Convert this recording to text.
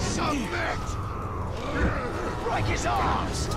Submit! Break his arms!